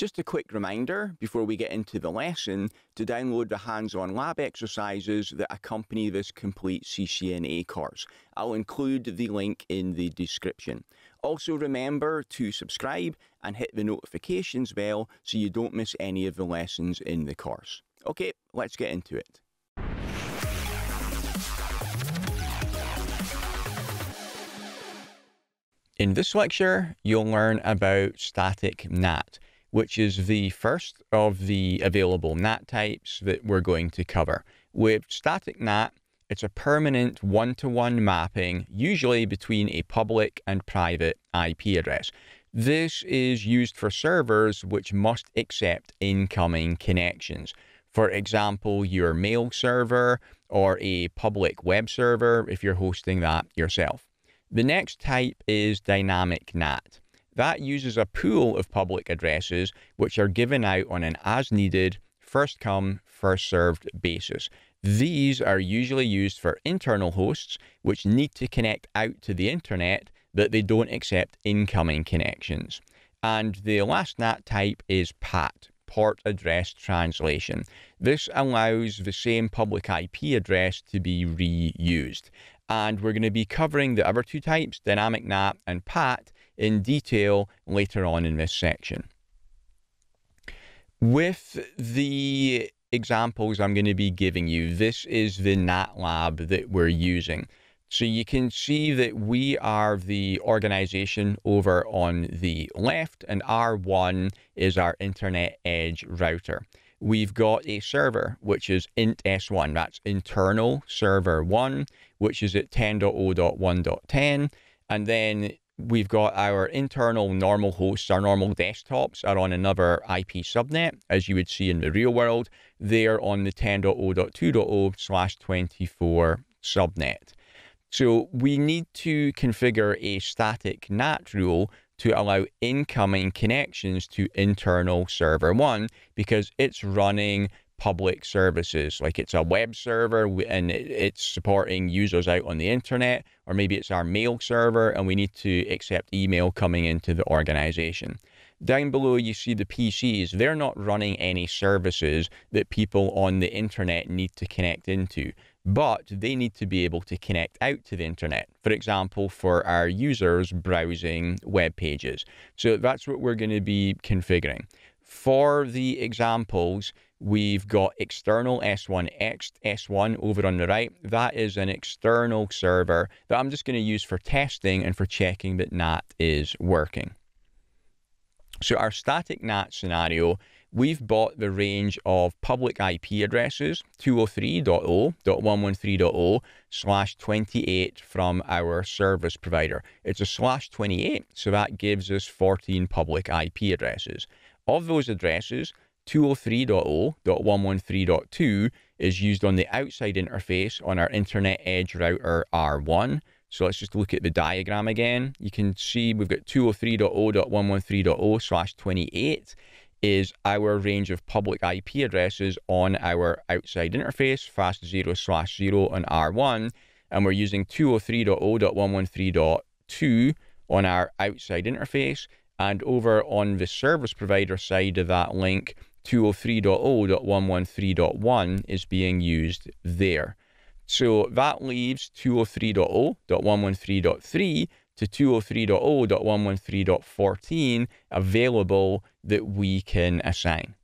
Just a quick reminder before we get into the lesson to download the hands-on lab exercises that accompany this complete CCNA course. I'll include the link in the description. Also remember to subscribe and hit the notifications bell so you don't miss any of the lessons in the course. Okay, let's get into it. In this lecture, you'll learn about static NAT which is the first of the available NAT types that we're going to cover. With static NAT, it's a permanent one-to-one mapping, usually between a public and private IP address. This is used for servers which must accept incoming connections. For example, your mail server or a public web server if you're hosting that yourself. The next type is dynamic NAT. That uses a pool of public addresses which are given out on an as needed, first come, first served basis. These are usually used for internal hosts which need to connect out to the internet, but they don't accept incoming connections. And the last NAT type is PAT, Port Address Translation. This allows the same public IP address to be reused. And we're going to be covering the other two types, Dynamic NAT and PAT, in detail later on in this section. With the examples I'm going to be giving you, this is the NAT lab that we're using. So you can see that we are the organization over on the left and R1 is our internet edge router. We've got a server, which is int S1. That's internal server 1, which is at 10.0.1.10. And then we've got our internal normal hosts, our normal desktops are on another IP subnet, as you would see in the real world. They're on the 10.0.2.0 slash 24 subnet. So we need to configure a static NAT rule to allow incoming connections to internal server one because it's running public services. Like it's a web server and it's supporting users out on the internet, or maybe it's our mail server and we need to accept email coming into the organization. Down below, you see the PCs. They're not running any services that people on the internet need to connect into, but they need to be able to connect out to the internet. For example, for our users browsing web pages. So that's what we're going to be configuring. For the examples, we've got external S1 X S1 over on the right. That is an external server that I'm just going to use for testing and for checking that NAT is working. So our static NAT scenario, we've bought the range of public IP addresses 203.0.113.0 slash 28 from our service provider. It's a slash 28, so that gives us 14 public IP addresses. Of those addresses, 203.0.113.2 is used on the outside interface on our Internet Edge Router R1. So let's just look at the diagram again. You can see we've got 203.0.113.0 slash 28 is our range of public IP addresses on our outside interface, fast 0 slash 0 on R1. And we're using 203.0.113.2 on our outside interface. And over on the service provider side of that link, 203.0.113.1 is being used there. So that leaves 203.0.113.3 to 203.0.113.14 available that we can assign.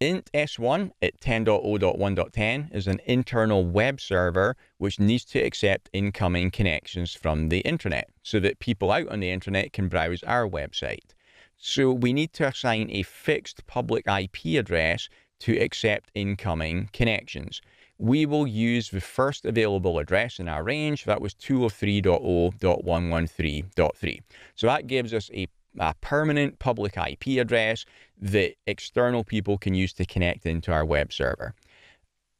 Int S1 at 10.0.1.10 is an internal web server which needs to accept incoming connections from the internet so that people out on the internet can browse our website. So we need to assign a fixed public IP address to accept incoming connections. We will use the first available address in our range. That was 203.0.113.3. So that gives us a a permanent public IP address that external people can use to connect into our web server.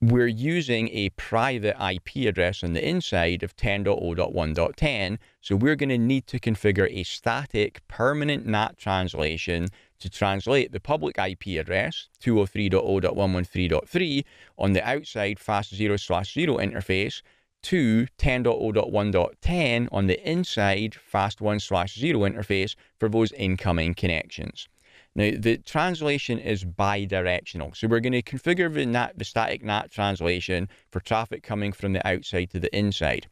We're using a private IP address on the inside of 10.0.1.10, so we're going to need to configure a static permanent NAT translation to translate the public IP address 203.0.113.3 on the outside fast 0 slash 0 interface to 10.0.1.10 on the inside fast1 slash 0 interface for those incoming connections. Now, the translation is bidirectional. So we're going to configure the, NAT, the static NAT translation for traffic coming from the outside to the inside.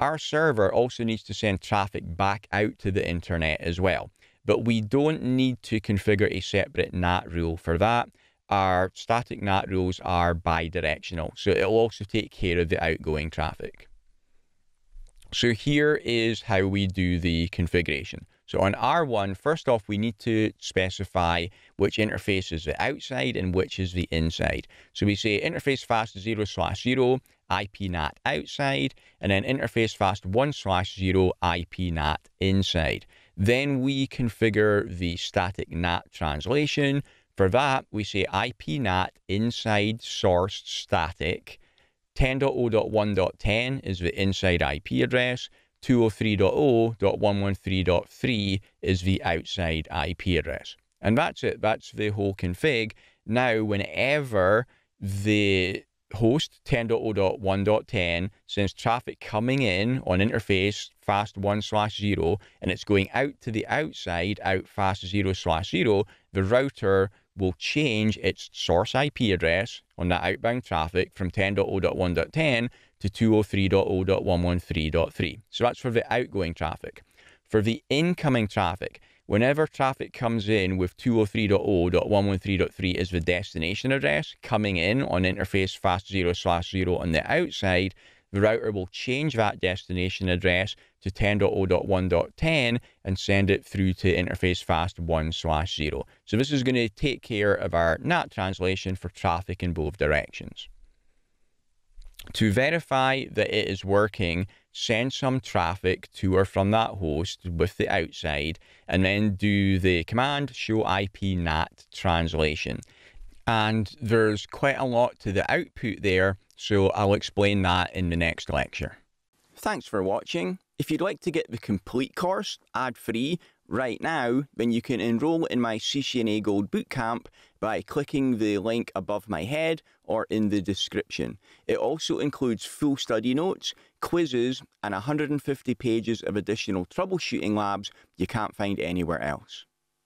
Our server also needs to send traffic back out to the internet as well. But we don't need to configure a separate NAT rule for that. Our static NAT rules are bidirectional. So it'll also take care of the outgoing traffic. So here is how we do the configuration. So on R1, first off, we need to specify which interface is the outside and which is the inside. So we say interface fast 0 slash 0, IP NAT outside, and then interface fast 1 slash 0, IP NAT inside. Then we configure the static NAT translation. For that, we say IP NAT inside sourced static. 10.0.1.10 is the inside IP address. 203.0.113.3 is the outside IP address. And that's it. That's the whole config. Now, whenever the host 10.0.1.10 sends traffic coming in on interface fast 1 slash 0 and it's going out to the outside out fast 0 slash 0, the router will change its source IP address on that outbound traffic from 10.0.1.10 to 203.0.113.3. So that's for the outgoing traffic. For the incoming traffic, whenever traffic comes in with 203.0.113.3 as the destination address coming in on interface fast 0 slash 0 on the outside, the router will change that destination address to 10.0.1.10 and send it through to interface fast 1 slash 0. So this is going to take care of our NAT translation for traffic in both directions. To verify that it is working, send some traffic to or from that host with the outside, and then do the command show IP NAT translation. And there's quite a lot to the output there, so I'll explain that in the next lecture. Thanks for watching. If you'd like to get the complete course ad-free right now, then you can enroll in my CCNA Gold Bootcamp by clicking the link above my head or in the description. It also includes full study notes, quizzes, and 150 pages of additional troubleshooting labs you can't find anywhere else.